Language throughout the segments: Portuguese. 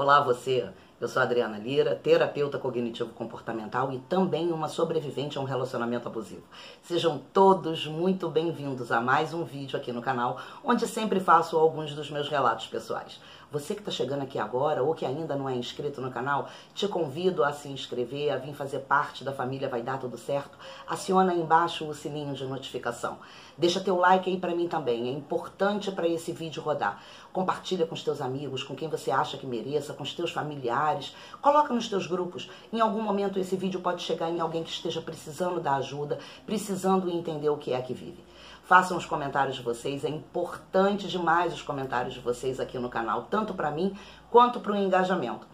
Olá você, eu sou Adriana Lira, terapeuta cognitivo comportamental e também uma sobrevivente a um relacionamento abusivo. Sejam todos muito bem-vindos a mais um vídeo aqui no canal, onde sempre faço alguns dos meus relatos pessoais. Você que está chegando aqui agora ou que ainda não é inscrito no canal, te convido a se inscrever, a vir fazer parte da família Vai Dar Tudo Certo. Aciona aí embaixo o sininho de notificação. Deixa teu like aí para mim também, é importante para esse vídeo rodar. Compartilha com os teus amigos, com quem você acha que mereça, com os teus familiares. Coloca nos teus grupos. Em algum momento esse vídeo pode chegar em alguém que esteja precisando da ajuda, precisando entender o que é que vive. Façam os comentários de vocês, é importante demais os comentários de vocês aqui no canal, tanto para mim quanto para o engajamento.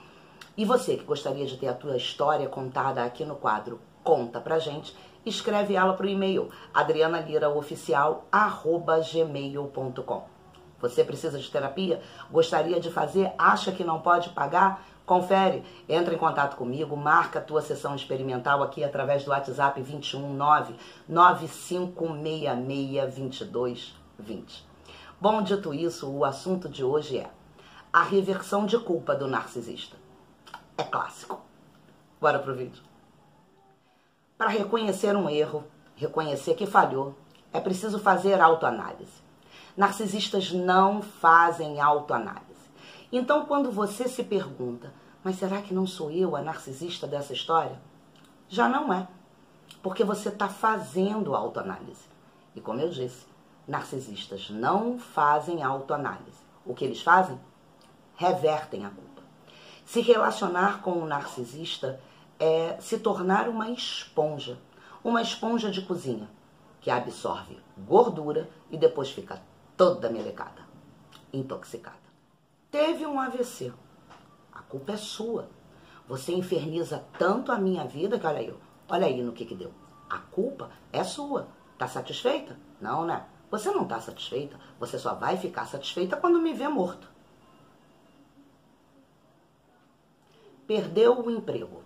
E você que gostaria de ter a tua história contada aqui no quadro Conta Pra Gente, escreve ela para o e-mail adrianaliraoficial.gmail.com Você precisa de terapia? Gostaria de fazer? Acha que não pode pagar? Confere, entra em contato comigo, marca a tua sessão experimental aqui através do WhatsApp 219 9566 2220. Bom, dito isso, o assunto de hoje é a reversão de culpa do narcisista. É clássico. Bora pro vídeo. Para reconhecer um erro, reconhecer que falhou, é preciso fazer autoanálise. Narcisistas não fazem autoanálise. Então, quando você se pergunta, mas será que não sou eu a narcisista dessa história? Já não é, porque você está fazendo autoanálise. E como eu disse, narcisistas não fazem autoanálise. O que eles fazem? Revertem a culpa. Se relacionar com o narcisista é se tornar uma esponja, uma esponja de cozinha, que absorve gordura e depois fica toda melecada, intoxicada. Teve um AVC. A culpa é sua. Você inferniza tanto a minha vida que olha aí, olha aí no que que deu. A culpa é sua. Tá satisfeita? Não, né? Você não tá satisfeita. Você só vai ficar satisfeita quando me ver morto. Perdeu o emprego.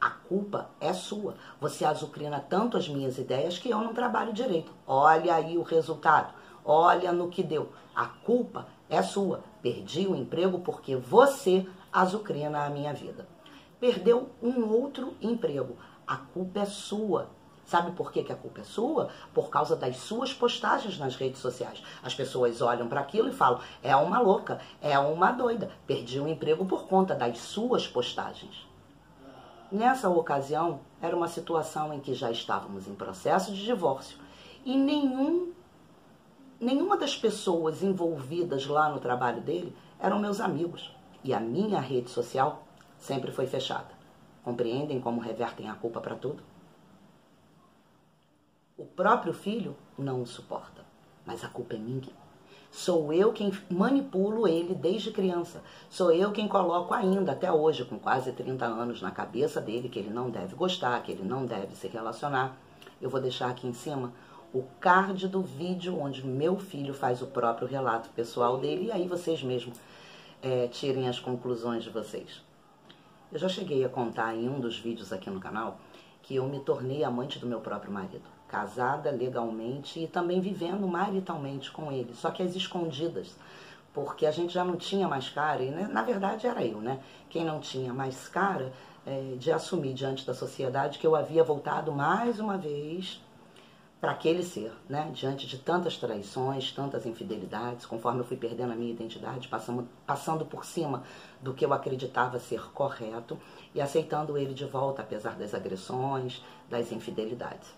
A culpa é sua. Você azucrina tanto as minhas ideias que eu não trabalho direito. Olha aí o resultado. Olha no que deu. A culpa é sua. Perdi o emprego porque você azucrina a minha vida. Perdeu um outro emprego. A culpa é sua. Sabe por que, que a culpa é sua? Por causa das suas postagens nas redes sociais. As pessoas olham para aquilo e falam: é uma louca, é uma doida. Perdi o emprego por conta das suas postagens. Nessa ocasião, era uma situação em que já estávamos em processo de divórcio e nenhum nenhuma das pessoas envolvidas lá no trabalho dele eram meus amigos. E a minha rede social sempre foi fechada. Compreendem como revertem a culpa para tudo? O próprio filho não o suporta, mas a culpa é minha. Sou eu quem manipulo ele desde criança. Sou eu quem coloco ainda, até hoje, com quase 30 anos, na cabeça dele que ele não deve gostar, que ele não deve se relacionar. Eu vou deixar aqui em cima o card do vídeo onde meu filho faz o próprio relato pessoal dele e aí vocês mesmos é, tirem as conclusões de vocês. Eu já cheguei a contar em um dos vídeos aqui no canal que eu me tornei amante do meu próprio marido, casada legalmente e também vivendo maritalmente com ele, só que às escondidas, porque a gente já não tinha mais cara, e né, na verdade era eu, né? Quem não tinha mais cara é, de assumir diante da sociedade que eu havia voltado mais uma vez para aquele ser, né? Diante de tantas traições, tantas infidelidades, conforme eu fui perdendo a minha identidade, passando, passando por cima do que eu acreditava ser correto e aceitando ele de volta, apesar das agressões, das infidelidades.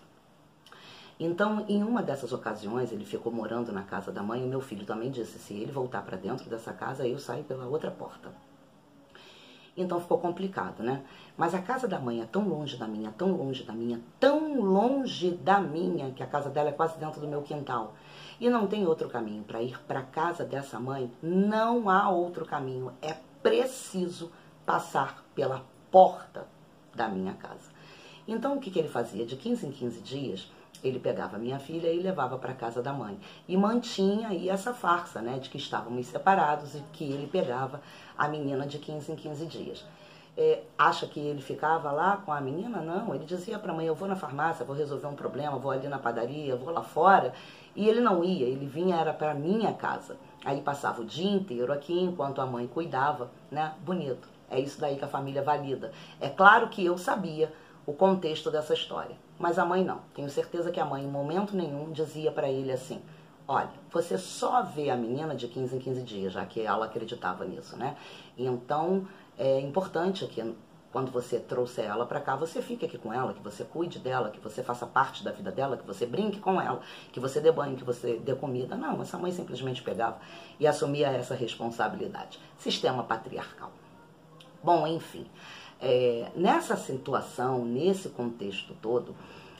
Então, em uma dessas ocasiões, ele ficou morando na casa da mãe e meu filho também disse: se ele voltar para dentro dessa casa, eu saio pela outra porta. Então ficou complicado, né? Mas a casa da mãe é tão longe da minha, tão longe da minha, tão longe da minha, que a casa dela é quase dentro do meu quintal. E não tem outro caminho para ir para a casa dessa mãe, não há outro caminho. É preciso passar pela porta da minha casa. Então o que, que ele fazia? De 15 em 15 dias, ele pegava minha filha e levava para casa da mãe. E mantinha aí essa farsa, né, de que estávamos separados e que ele pegava a menina de 15 em 15 dias. É, acha que ele ficava lá com a menina? Não, ele dizia para a mãe: Eu vou na farmácia, vou resolver um problema, vou ali na padaria, vou lá fora. E ele não ia, ele vinha, era para minha casa. Aí passava o dia inteiro aqui enquanto a mãe cuidava, né? Bonito. É isso daí que a família valida. É claro que eu sabia o contexto dessa história, mas a mãe não. Tenho certeza que a mãe em momento nenhum dizia para ele assim: Olha, você só vê a menina de 15 em 15 dias, já que ela acreditava nisso, né? Então, é importante que quando você trouxer ela para cá, você fique aqui com ela, que você cuide dela, que você faça parte da vida dela, que você brinque com ela, que você dê banho, que você dê comida. Não, essa mãe simplesmente pegava e assumia essa responsabilidade. Sistema patriarcal. Bom, enfim, é, nessa situação, nesse contexto todo,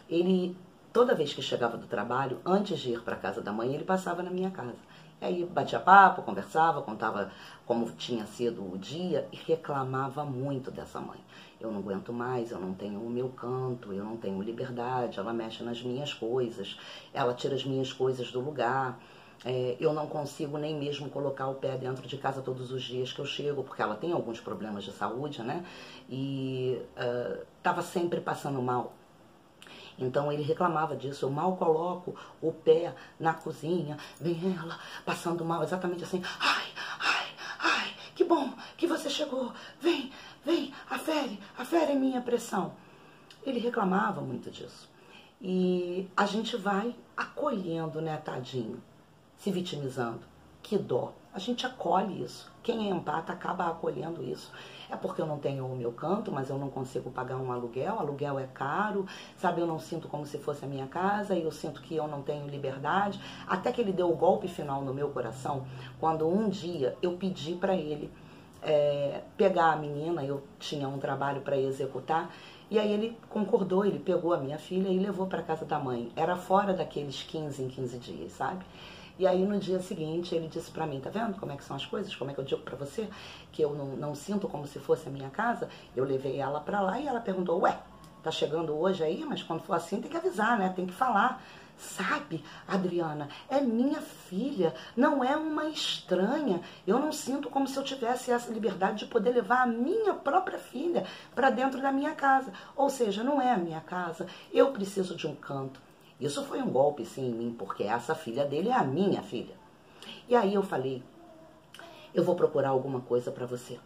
ele toda vez que chegava do trabalho, antes de ir para a casa da mãe, ele passava na minha casa. E aí batia papo, conversava, contava como tinha sido o dia e reclamava muito dessa mãe. Eu não aguento mais, eu não tenho o meu canto, eu não tenho liberdade, ela mexe nas minhas coisas, ela tira as minhas coisas do lugar. É, eu não consigo nem mesmo colocar o pé dentro de casa todos os dias que eu chego, porque ela tem alguns problemas de saúde, né? E estava uh, sempre passando mal. Então ele reclamava disso. Eu mal coloco o pé na cozinha, vem ela passando mal, exatamente assim. Ai, ai, ai, que bom que você chegou. Vem, vem, afere, afere minha pressão. Ele reclamava muito disso. E a gente vai acolhendo, né, tadinho, se vitimizando. Que dó. A gente acolhe isso. Quem é empata acaba acolhendo isso. É porque eu não tenho o meu canto, mas eu não consigo pagar um aluguel, aluguel é caro, sabe? Eu não sinto como se fosse a minha casa e eu sinto que eu não tenho liberdade. Até que ele deu o golpe final no meu coração, quando um dia eu pedi para ele é, pegar a menina, eu tinha um trabalho para executar, e aí ele concordou, ele pegou a minha filha e levou para casa da mãe. Era fora daqueles 15 em 15 dias, sabe? E aí no dia seguinte ele disse para mim, tá vendo como é que são as coisas? Como é que eu digo para você que eu não, não sinto como se fosse a minha casa? Eu levei ela para lá e ela perguntou, ué, tá chegando hoje aí, mas quando for assim tem que avisar, né? Tem que falar. Sabe, Adriana, é minha filha, não é uma estranha. Eu não sinto como se eu tivesse essa liberdade de poder levar a minha própria filha para dentro da minha casa. Ou seja, não é a minha casa. Eu preciso de um canto. Isso foi um golpe, sim, em mim, porque essa filha dele é a minha filha. E aí eu falei: eu vou procurar alguma coisa para você,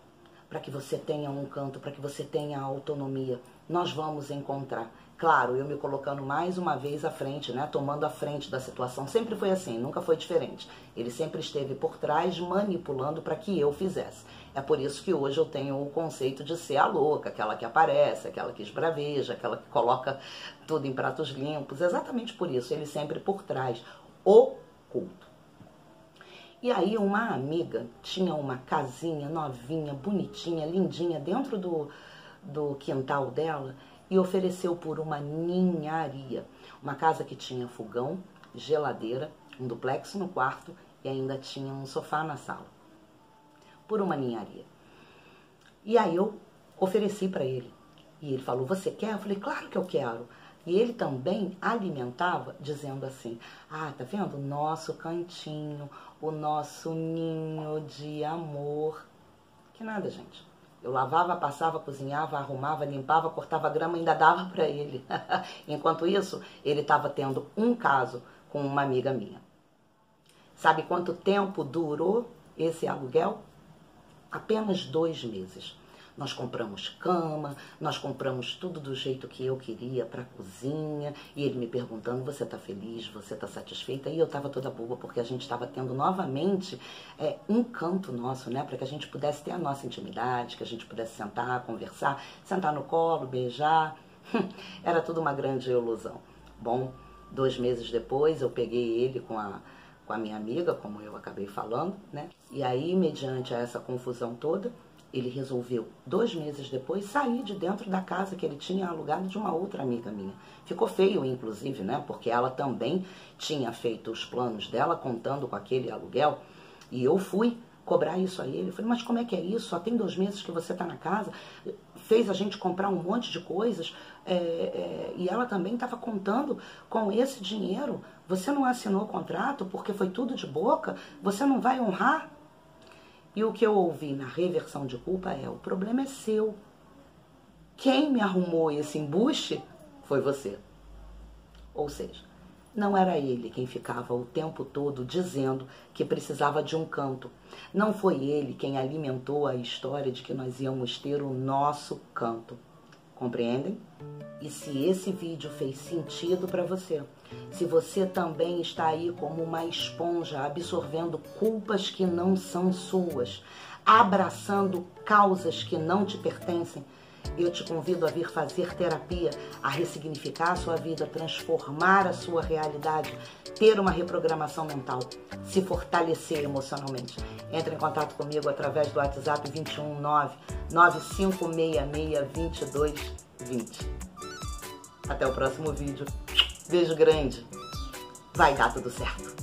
para que você tenha um canto, para que você tenha autonomia. Nós vamos encontrar. Claro, eu me colocando mais uma vez à frente, né, tomando a frente da situação. Sempre foi assim, nunca foi diferente. Ele sempre esteve por trás, manipulando para que eu fizesse. É por isso que hoje eu tenho o conceito de ser a louca, aquela que aparece, aquela que esbraveja, aquela que coloca tudo em pratos limpos. Exatamente por isso, ele sempre por trás, oculto. E aí uma amiga tinha uma casinha novinha, bonitinha, lindinha, dentro do, do quintal dela e ofereceu por uma ninharia. Uma casa que tinha fogão, geladeira, um duplex no quarto e ainda tinha um sofá na sala. Por uma ninharia. E aí eu ofereci para ele. E ele falou: Você quer? Eu falei: Claro que eu quero. E ele também alimentava dizendo assim: Ah, tá vendo? Nosso cantinho, o nosso ninho de amor. Que nada, gente. Eu lavava, passava, cozinhava, arrumava, limpava, cortava grama, ainda dava para ele. Enquanto isso, ele estava tendo um caso com uma amiga minha. Sabe quanto tempo durou esse aluguel? Apenas dois meses. Nós compramos cama, nós compramos tudo do jeito que eu queria para a cozinha. E ele me perguntando: você está feliz? Você está satisfeita? E eu estava toda boba porque a gente estava tendo novamente é, um canto nosso, né? Para que a gente pudesse ter a nossa intimidade, que a gente pudesse sentar, conversar, sentar no colo, beijar. Era tudo uma grande ilusão. Bom, dois meses depois eu peguei ele com a com a minha amiga, como eu acabei falando, né? E aí, mediante essa confusão toda, ele resolveu, dois meses depois, sair de dentro da casa que ele tinha alugado de uma outra amiga minha. Ficou feio, inclusive, né? Porque ela também tinha feito os planos dela, contando com aquele aluguel. E eu fui cobrar isso a ele. Eu falei, mas como é que é isso? Só tem dois meses que você está na casa. Fez a gente comprar um monte de coisas. É, é, e ela também estava contando com esse dinheiro. Você não assinou o contrato porque foi tudo de boca? Você não vai honrar? E o que eu ouvi na reversão de culpa é: o problema é seu. Quem me arrumou esse embuste foi você. Ou seja, Não era ele quem ficava o tempo todo dizendo que precisava de um canto. Não foi ele quem alimentou a história de que nós íamos ter o nosso canto. Compreendem? E se esse vídeo fez sentido para você, se você também está aí como uma esponja absorvendo culpas que não são suas, abraçando causas que não te pertencem, eu te convido a vir fazer terapia, a ressignificar a sua vida, transformar a sua realidade, ter uma reprogramação mental, se fortalecer emocionalmente. Entre em contato comigo através do WhatsApp 219 9566 2220. Até o próximo vídeo. Beijo grande. Vai dar tudo certo.